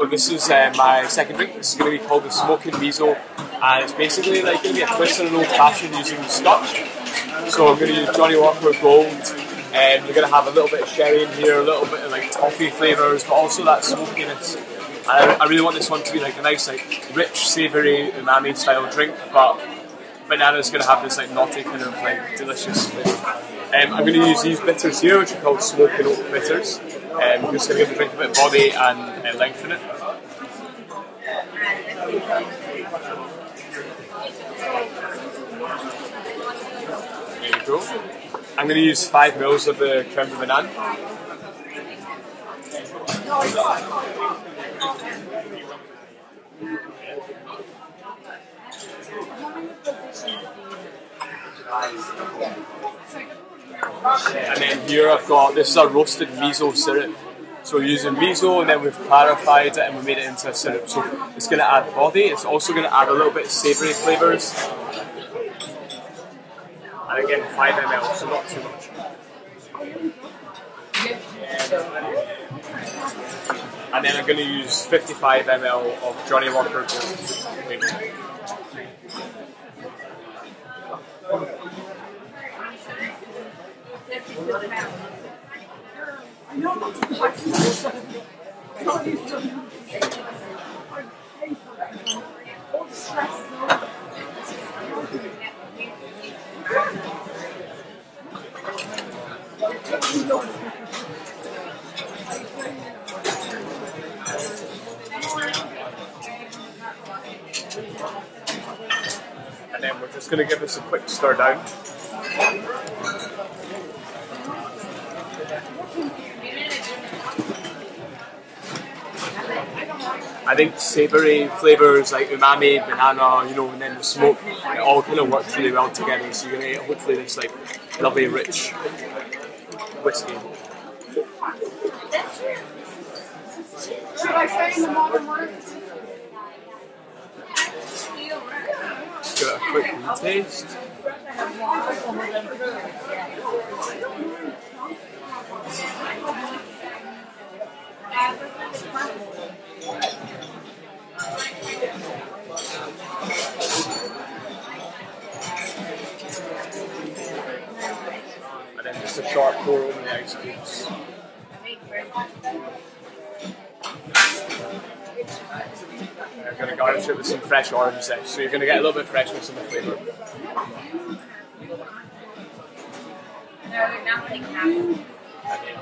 So this is uh, my second drink. This is going to be called the Smoken Miso, and it's basically like going to be a twist on an old fashioned using Scotch. So I'm going to use Johnnie Walker Gold. and we're going to have a little bit of sherry in here, a little bit of like toffee flavours, but also that smokiness. And I, I really want this one to be like a nice, like rich, savoury umami style drink, but banana's going to have this like naughty kind of like delicious flavour. Um, I'm going to use these bitters here, which are called smoking oak bitters. Um, I'm just going to give the drink a bit of body and uh, length in it. There you go. I'm going to use five mils of the creme de banane. And then here I've got this is a roasted miso syrup. So we're using miso and then we've clarified it and we made it into a syrup. So it's going to add body. It's also going to add a little bit of savoury flavours. And again, 5 ml, so not too much. And then I'm going to use 55 ml of Johnnie Walker Gold. And then we're just going to give this a quick stir down. I think savoury flavours like umami, banana, you know, and then the smoke, it all kind of works really well together. So you're gonna get hopefully this like lovely, rich whiskey. Give it a quick taste. And then just a sharp pour over the ice cubes. I'm going to garnish it with some fresh orange zest, so you're going to get a little bit freshness in the flavour. No, nothing happened. And